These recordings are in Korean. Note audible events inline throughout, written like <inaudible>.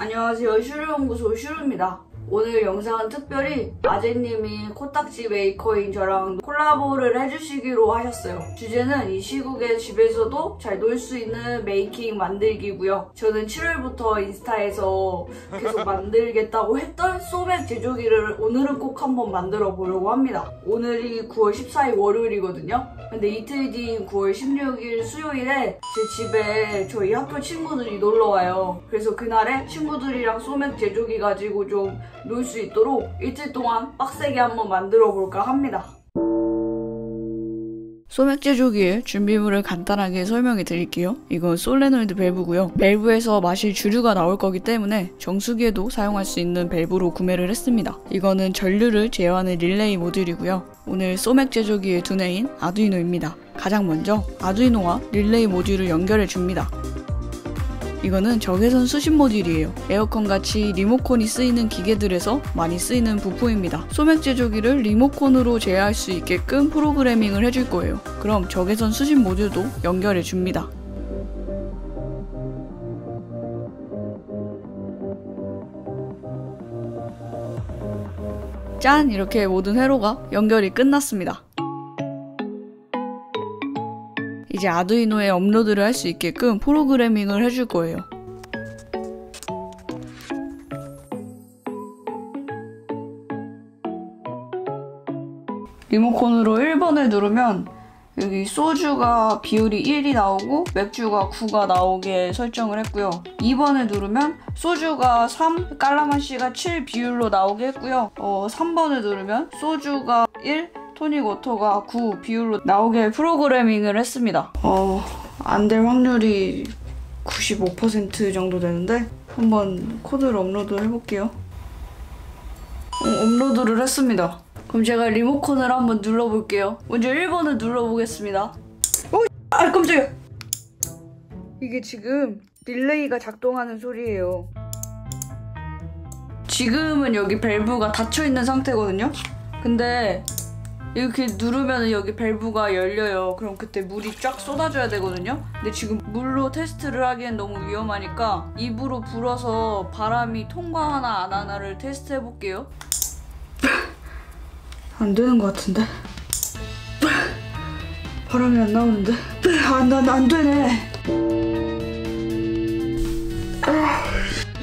안녕하세요. 슈루연구소 슈루입니다 오늘 영상은 특별히 아재님이 코딱지 메이커인 저랑 콜라보를 해주시기로 하셨어요. 주제는 이 시국에 집에서도 잘 놀 수 있는 making 만들기고요. 저는 7월부터 인스타에서 계속 만들겠다고 했던 소맥 제조기를 오늘은 꼭 한번 만들어 보려고 합니다. 오늘이 9월 14일 월요일이거든요. 근데 이틀 뒤인 9월 16일 수요일에 제 집에 저희 학교 친구들이 놀러 와요. 그래서 그날에 친구들이랑 소맥 제조기 가지고 좀 놀수 있도록 이틀 동안 빡세게 한번 만들어 볼까 합니다. 소맥 제조기의 준비물을 간단하게 설명해 드릴게요. 이건 솔레노이드 밸브고요. 밸브에서 마실 주류가 나올 거기 때문에 정수기에도 사용할 수 있는 밸브로 구매를 했습니다. 이거는 전류를 제어하는 릴레이 모듈이고요. 오늘 소맥 제조기의 두뇌인 아두이노입니다. 가장 먼저 아두이노와 릴레이 모듈을 연결해 줍니다. 이거는 적외선 수신 모듈이에요. 에어컨 같이 리모컨이 쓰이는 기계들에서 많이 쓰이는 부품입니다. 소맥 제조기를 리모컨으로 제어할 수 있게끔 프로그래밍을 해줄 거예요. 그럼 적외선 수신 모듈도 연결해 줍니다. 짠! 이렇게 모든 회로가 연결이 끝났습니다. 이제 아두이노에 업로드를 할 수 있게끔 프로그래밍을 해줄 거예요. 리모컨으로 1번을 누르면 여기 소주가 비율이 1이 나오고 맥주가 9가 나오게 설정을 했고요. 2번을 누르면 소주가 3, 깔라마시가 7 비율로 나오게 했고요. 어, 3번을 누르면 소주가 1, 토닉 워터가 9 비율로 나오게 프로그래밍을 했습니다. 어, 안 될 확률이 95% 정도 되는데 한번 코드를 업로드 해볼게요. 어, 업로드를 했습니다. 그럼 제가 리모컨을 한번 눌러볼게요. 먼저 1번을 눌러보겠습니다. 어, 아 깜짝이야. 이게 지금 릴레이가 작동하는 소리예요. 지금은 여기 밸브가 닫혀있는 상태거든요. 근데 이렇게 누르면 여기 밸브가 열려요. 그럼 그때 물이 쫙 쏟아져야 되거든요. 근데 지금 물로 테스트를 하기엔 너무 위험하니까 입으로 불어서 바람이 통과하나 안 하나를 테스트 해볼게요. 안 되는 것 같은데? 바람이 안 나오는데? 안, 안, 안 되네.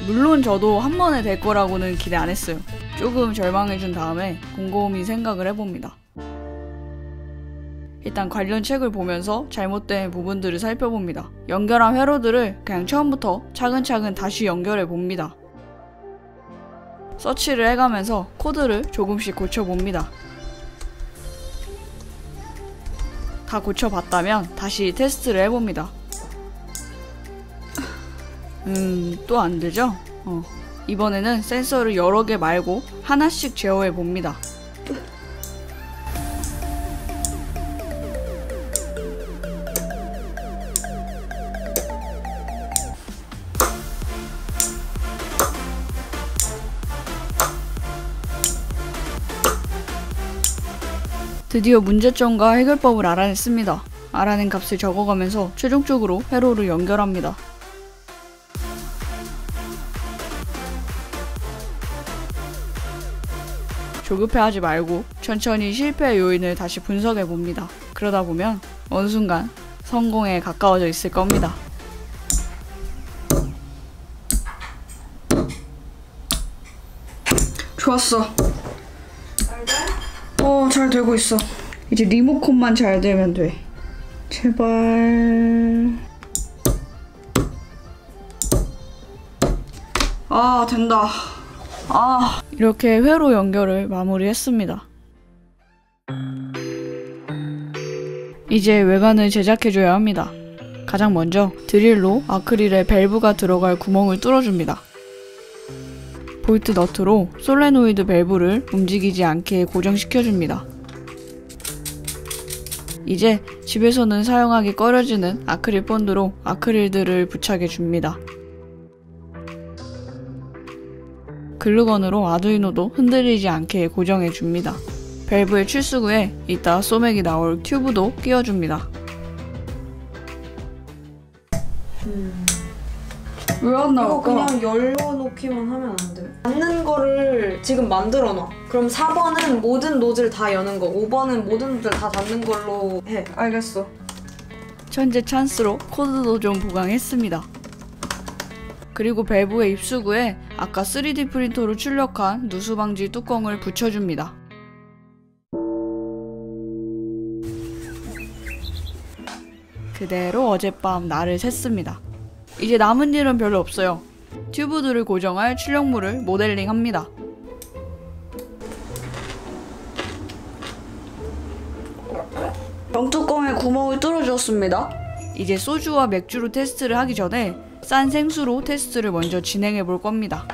물론 저도 한 번에 될 거라고는 기대 안 했어요. 조금 절망해준 다음에 곰곰이 생각을 해봅니다. 일단 관련 책을 보면서 잘못된 부분들을 살펴봅니다. 연결한 회로들을 그냥 처음부터 차근차근 다시 연결해 봅니다. 서치를 해가면서 코드를 조금씩 고쳐봅니다. 다 고쳐봤다면 다시 테스트를 해봅니다. <laughs> 음, 또 안 되죠? 어. 이번에는 센서를 여러 개 말고 하나씩 제어해 봅니다. 드디어 문제점과 해결법을 알아냈습니다. 알아낸 값을 적어가면서 최종적으로 회로를 연결합니다. 조급해하지 말고 천천히 실패의 요인을 다시 분석해 봅니다. 그러다 보면 어느 순간 성공에 가까워져 있을 겁니다. 좋았어. 어, 잘 되고 있어. 이제 리모컨만 잘 되면 돼. 제발. 아, 된다. 아, 이렇게 회로 연결을 마무리했습니다. 이제 외관을 제작해줘야 합니다. 가장 먼저 드릴로 아크릴에 밸브가 들어갈 구멍을 뚫어줍니다. 볼트 너트로 솔레노이드 밸브를 움직이지 않게 고정시켜줍니다. 이제 집에서는 사용하기 꺼려지는 아크릴 본드로 아크릴들을 부착해 줍니다. 글루건으로 아두이노도 흔들리지 않게 고정해 줍니다. 밸브의 출수구에 이따 소맥이 나올 튜브도 끼워줍니다. 왜 안 이거 나올까? 그냥 열어놓기만 하면 안 돼요? 닫는 거를 지금 만들어 놔. 그럼 4번은 모든 노즐 다 여는 거, 5번은 모든 노즐 다 닫는 걸로 해. 알겠어. 현재 찬스로 코드도 좀 보강했습니다. 그리고 밸브의 입수구에 아까 3D 프린터로 출력한 누수 방지 뚜껑을 붙여줍니다. 그대로 어젯밤 날을 샜습니다. 이제 남은 일은 별로 없어요. 튜브들을 고정할 출력물을 모델링합니다. 병뚜껑에 구멍을 뚫어주었습니다. 이제 소주와 맥주로 테스트를 하기 전에 싼 생수로 테스트를 먼저 진행해 볼 겁니다.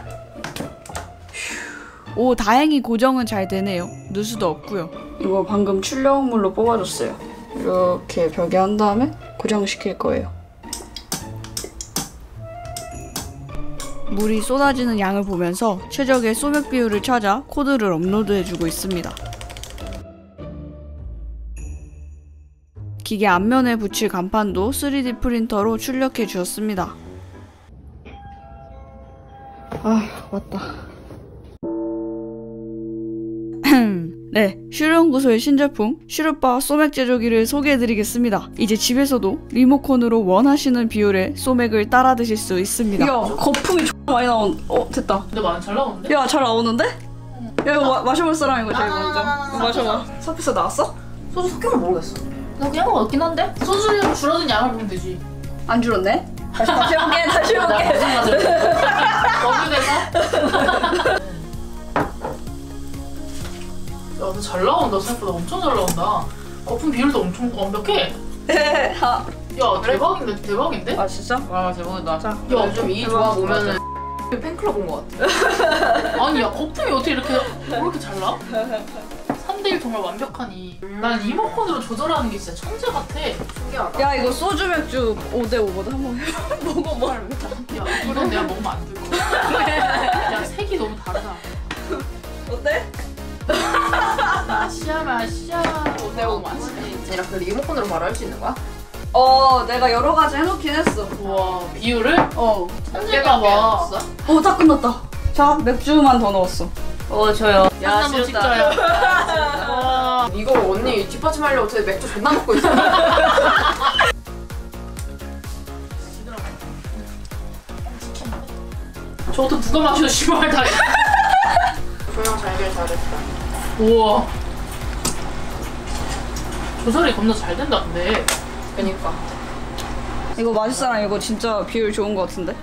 오, 다행히 고정은 잘 되네요. 누수도 없고요. 이거 방금 출력물로 뽑아줬어요. 이렇게 벽에 한 다음에 고정시킬 거예요. 물이 쏟아지는 양을 보면서 최적의 소맥 비율을 찾아 코드를 업로드해주고 있습니다. 기계 앞면에 붙일 간판도 3D 프린터로 출력해 주었습니다. 아, 맞다. 네, 슈르연구소의 신제품 슈르바 소맥 제조기를 소개해드리겠습니다. 이제 집에서도 리모컨으로 원하시는 비율의 소맥을 따라 드실 수 있습니다. 야, 거품이 X 많이 나온. 어, 됐다. 근데 많이 잘 나오는데? 야, 잘 나오는데? 야, 이거 마, 마셔볼 사람 이거 제일 먼저. 이거 마셔봐. 섭에서 나왔어? 소주 섞여면 모르겠어. 나 그냥 거 같긴 한데? 소주에 줄어든 양을 보면 되지. 안 줄었네? 다시, 다시 해볼게, 다시 나 해볼게. 무슨 맛을 거기에서? 야, 근데 잘 나온다. 생각보다 엄청 잘 나온다. 거품 비율도 엄청 완벽해. 아, <laughs> 야, 대박인데, 대박인데? 아, 진짜? 와 대박이다. 자, 야, 요즘 이 조합 보면은 팬클럽 온 것 같아. <laughs> 아니, 야, 거품이 어떻게 이렇게, 왜 이렇게 잘 나? <laughs> 3대1 정말 완벽하니. 난 리모컨으로 조절하는 게 진짜 천재 같아. 신기하다. 야, 이거 소주 맥주 5대5거든. 한번 해봐. 먹어 봐. 야, 이건 내가 먹으면 안 될 거야. 야, 색이 너무 다르다. 어때? 마시야, 마시야. 내가 맛있이그 리모컨으로 바로 할 수 있는 거야? 어, 내가 여러 가지 해놓긴 했어. 우와, 비율을? 어. 천재가 봐. 어, 다 끝났다. 자, 맥주만 더 넣었어. 어 저요. 야. 와. <laughs> 이거 언니 뒷받침하려고 저 맥주 존나 먹고 있어. <laughs> 저것도 누가 마셔도 씨발 다. <laughs> 조용 잘길 잘했다. 우와. 조절이 겁나 잘 된다, 근데. 그니까. 이거 맛있어랑 이거 진짜 비율 좋은 것 같은데?